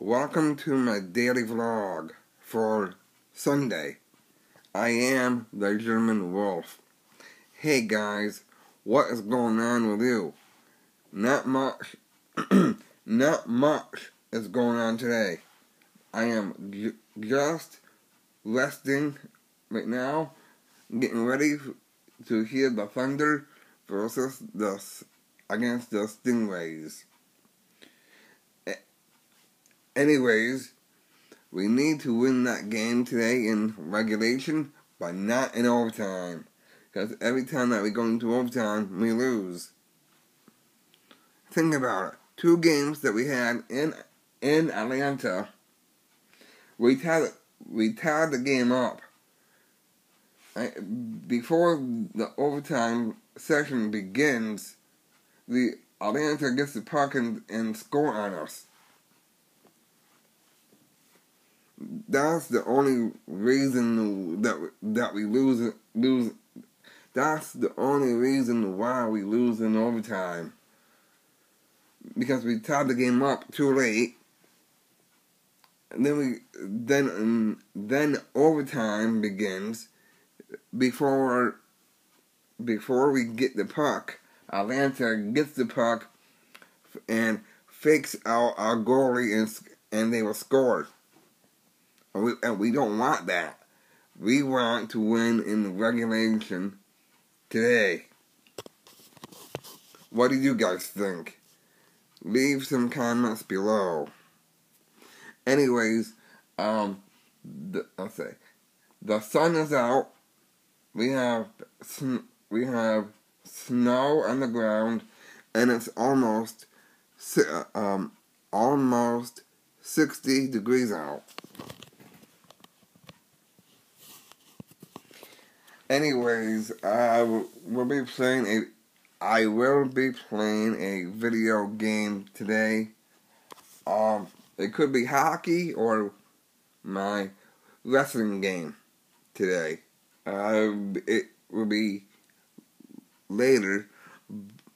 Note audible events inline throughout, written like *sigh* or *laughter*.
Welcome to my daily vlog for Sunday. I am the German Wolf. Hey guys, what is going on with you? Not much, *clears throat* not much is going on today. I am just resting right now, getting ready to hear the thunder versus the against the Stingrays. Anyways, we need to win that game today in regulation, but not in overtime. Because every time that we go into overtime, we lose. Think about it. Two games that we had in in Atlanta, we tied we tied the game up. Before the overtime session begins, the Atlanta gets the puck and, and score on us. That's the only reason that that we lose lose. That's the only reason why we lose in overtime. Because we tied the game up too late. And then we then um, then overtime begins before before we get the puck. Atlanta gets the puck and fakes out our goalie and and they were score. And we, and we don't want that. We want to win in the regulation today. What do you guys think? Leave some comments below. Anyways, um, the, let's say the sun is out. We have we have snow on the ground, and it's almost um almost sixty degrees out. Anyways, I will be playing a. I will be playing a video game today. Um, it could be hockey or my wrestling game today. Uh, it will be later,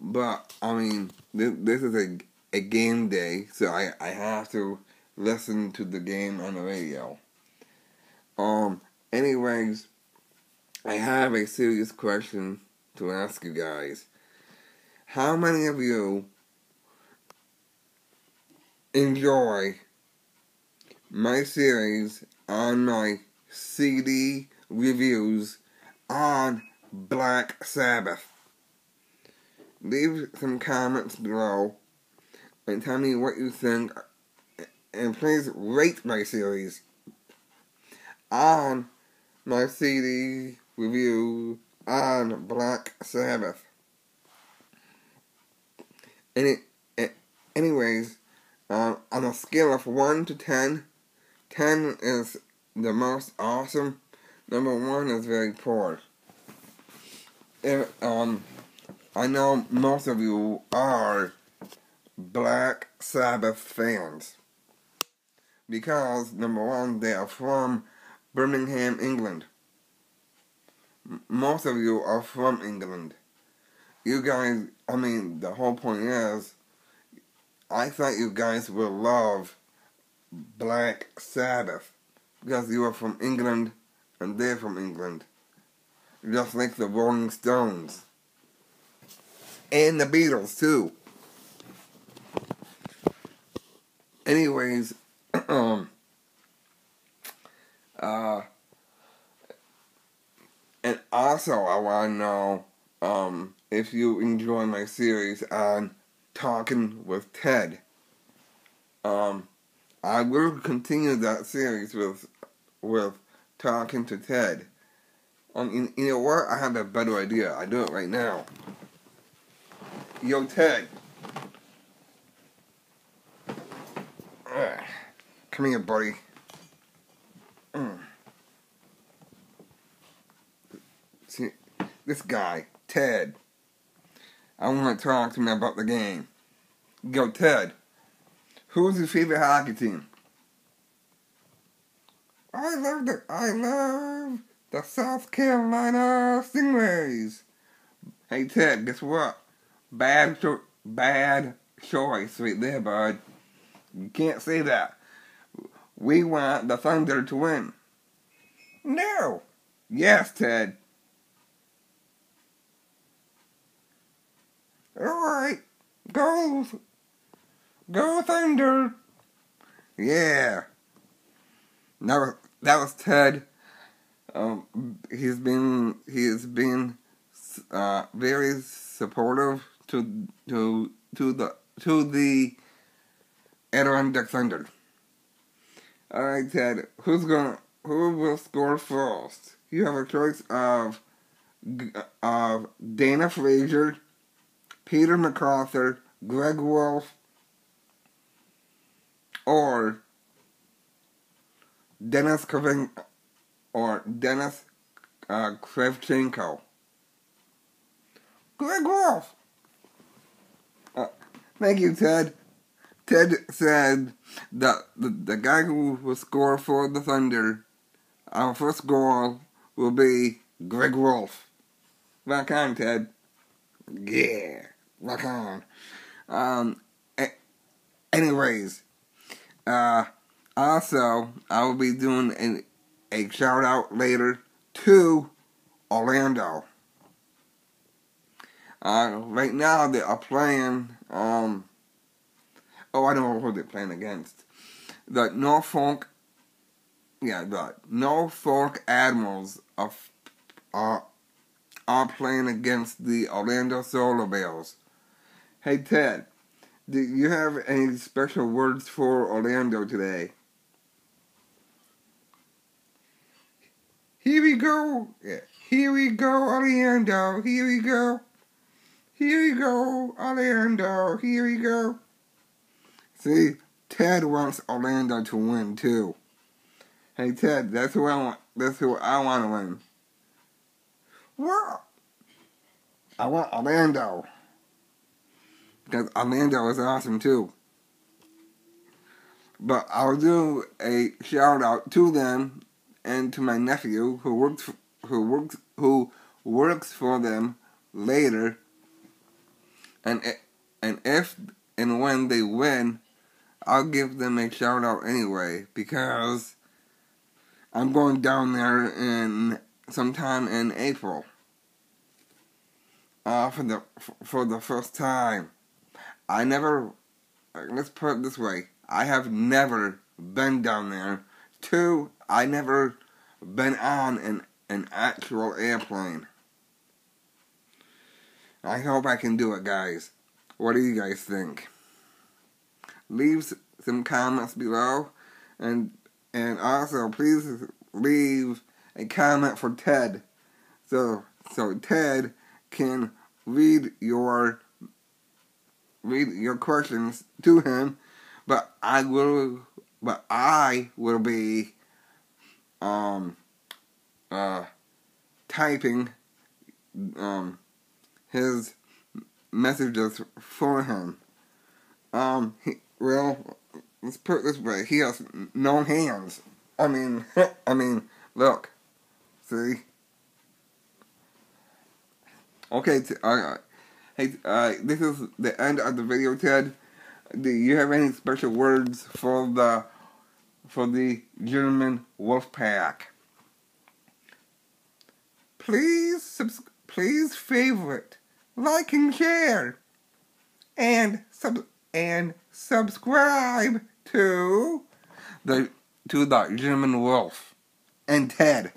but I mean, this, this is a a game day, so I I have to listen to the game on the radio. Um. Anyways I have a serious question to ask you guys. How many of you enjoy my series on my CD reviews on Black Sabbath? Leave some comments below and tell me what you think and please rate my series on my CD review on Black Sabbath. Any, anyways, um, on a scale of 1 to 10, 10 is the most awesome, number 1 is very poor. If, um, I know most of you are Black Sabbath fans. Because, number one, they are from Birmingham, England most of you are from England. You guys, I mean, the whole point is, I thought you guys would love Black Sabbath because you are from England and they're from England. Just like the Rolling Stones. And the Beatles, too. Anyways, *clears throat* um, uh, also, I want to know um, if you enjoy my series on talking with Ted. Um, I will continue that series with with talking to Ted. Um, you, you know what? I have a better idea. I do it right now. Yo, Ted. Come here, buddy. Mm. See, this guy, Ted. I want to talk to him about the game. Go, Ted. Who's your favorite hockey team? I love the I love the South Carolina Stingrays. Hey Ted, guess what? Bad bad choice right there, bud. You can't say that we want the Thunder to win. No. Yes, Ted. Alright. Go. Go Thunder. Yeah. That was, that was Ted. Um, he's been he has been uh, very supportive to to to the to the Adirondack Thunder. All right, Ted. Who's gonna who will score first? You have a choice of of Dana Frazier, Peter MacArthur, Greg Wolf, or Dennis Kevin or Dennis uh, Kravchenko. Greg Wolf. Uh, thank you, Ted. Ted said that the, the guy who will score for the Thunder, our first goal will be Greg Wolf. Rock on, Ted. Yeah, rock on. Um, a- anyways, uh, also, I will be doing a, shout out later to Orlando. Uh, right now they are playing, um, oh, I don't know who they're playing against. The Norfolk, yeah, the Norfolk Admirals of, are, are playing against the Orlando Solar Bears. Hey, Ted, do you have any special words for Orlando today? Here we go. Here we go, Orlando. Here we go. Here we go, Orlando. Here we go. See, Ted wants Orlando to win too. Hey Ted, that's who I want. That's who I want to win. Well, I want Orlando because Orlando is awesome too. But I'll do a shout out to them and to my nephew who works who works who works for them later. And and if and when they win, I'll give them a shout out anyway because I'm going down there in sometime in April. Uh, for the for the first time, I never. Let's put it this way: I have never been down there. Two, I never been on an an actual airplane. I hope I can do it, guys. What do you guys think? Leave some comments below, and and also please leave a comment for Ted, so so Ted can read your read your questions to him. But I will, but I will be um uh typing um his messages for him. Um, he, well, let's put it this way: he has no hands. I mean, *laughs* I mean, look, see. Okay, t- uh, hey, uh, this is the end of the video, Ted. Do you have any special words for the for the German wolf pack? Please, subs- please favorite, like and share, and sub and subscribe to the to the German wolf and Ted.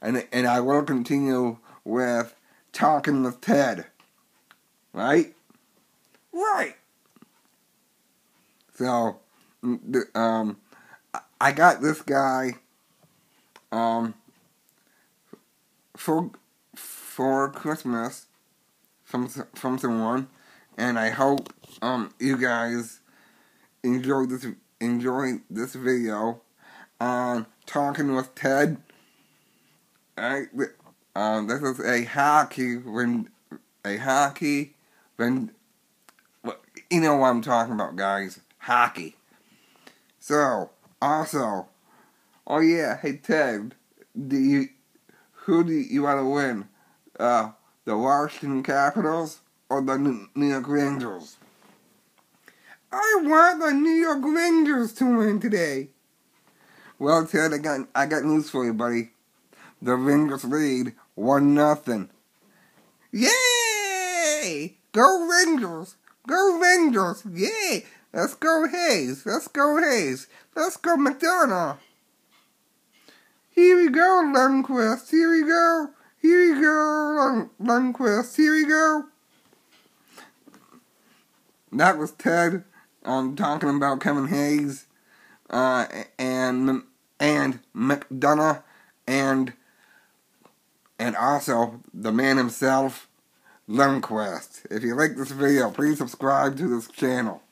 And and I will continue with talking with Ted. Right? Right. So, um, I got this guy, um, for, for Christmas from, from someone, and I hope, um, you guys enjoy this, enjoy this video on talking with Ted. I, um, this is a hockey when a hockey when you know what I'm talking about, guys. Hockey. So also, oh yeah, hey Ted, do you who do you want to win? Uh, the Washington Capitals or the New York Rangers? I want the New York Rangers to win today. Well, Ted, I got I got news for you, buddy. The Rangers lead one nothing. Yay! Go Rangers! Go Rangers! Yay! Let's go Hayes! Let's go Hayes! Let's go McDonagh! Here we go, Lundqvist! Here we go! Here we go, Lundqvist! Here we go! That was Ted um, talking about Kevin Hayes uh, and and McDonagh and and also the man himself, Lundqvist. If you like this video, please subscribe to this channel.